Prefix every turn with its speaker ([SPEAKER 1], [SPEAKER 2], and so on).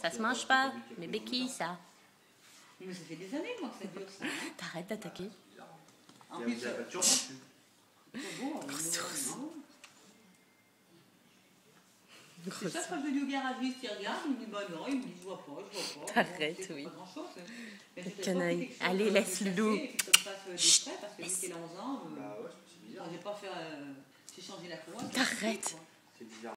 [SPEAKER 1] Ça se mange pas. Mais béquille, ça.
[SPEAKER 2] Mais ça fait des années, moi, que ça dure, ça. Hein.
[SPEAKER 1] T'arrêtes d'attaquer.
[SPEAKER 2] En plus,
[SPEAKER 3] y
[SPEAKER 2] c'est beau, on
[SPEAKER 1] Grosse.
[SPEAKER 2] C'est ça, quand je vais au garage, il regarde, il me dit, bah non, il me dit, je vois pas, je vois pas.
[SPEAKER 1] T'arrêtes, oui.
[SPEAKER 2] Pas grand chose. Hein.
[SPEAKER 1] Le canaille.
[SPEAKER 2] pas chose
[SPEAKER 1] Allez, laisse le
[SPEAKER 2] cherchais
[SPEAKER 1] loup.
[SPEAKER 2] Et euh, des parce que lui,
[SPEAKER 1] Laisse.
[SPEAKER 2] a 11 ans, euh,
[SPEAKER 3] Bah ouais, c'est bizarre.
[SPEAKER 2] on n'avait pas fait. Euh, j'ai changé la couronne.
[SPEAKER 1] T'arrêtes.
[SPEAKER 3] C'est bizarre.